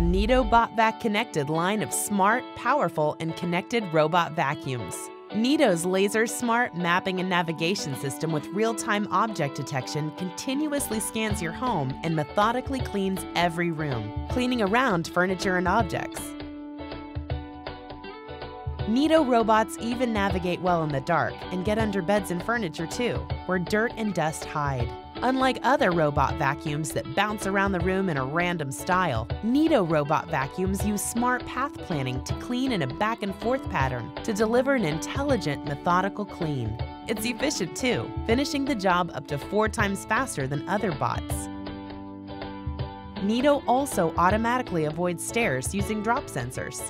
Neato BotVac Connected line of smart, powerful, and connected robot vacuums. Neato's laser smart mapping and navigation system with real time object detection continuously scans your home and methodically cleans every room, cleaning around furniture and objects. Neato robots even navigate well in the dark and get under beds and furniture too, where dirt and dust hide. Unlike other robot vacuums that bounce around the room in a random style, Neato robot vacuums use smart path planning to clean in a back and forth pattern to deliver an intelligent, methodical clean. It's efficient too, finishing the job up to four times faster than other bots. Neato also automatically avoids stairs using drop sensors.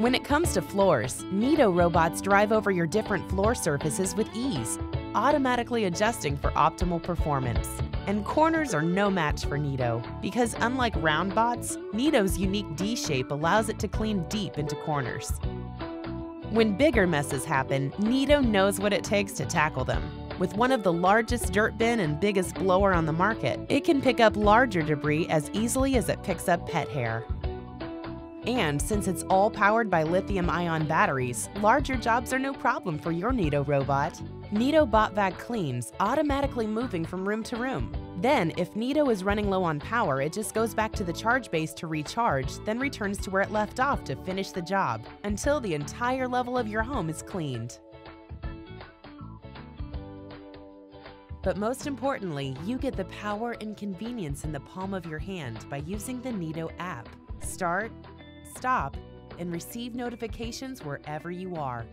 When it comes to floors, Neato robots drive over your different floor surfaces with ease, automatically adjusting for optimal performance. And corners are no match for Neato, because unlike round bots, Neato's unique D shape allows it to clean deep into corners. When bigger messes happen, Neato knows what it takes to tackle them. With one of the largest dirt bin and biggest blower on the market, it can pick up larger debris as easily as it picks up pet hair. And since it's all powered by lithium ion batteries, larger jobs are no problem for your Neato robot. Neato BotVac cleans, automatically moving from room to room. Then, if Neato is running low on power, it just goes back to the charge base to recharge, then returns to where it left off to finish the job, until the entire level of your home is cleaned. But most importantly, you get the power and convenience in the palm of your hand by using the Neato app. Start, stop, and receive notifications wherever you are.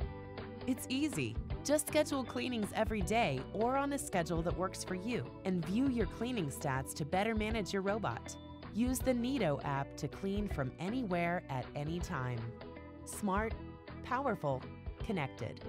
It's easy. Just schedule cleanings every day or on a schedule that works for you and view your cleaning stats to better manage your robot. Use the Neato app to clean from anywhere at any time. Smart, powerful, connected.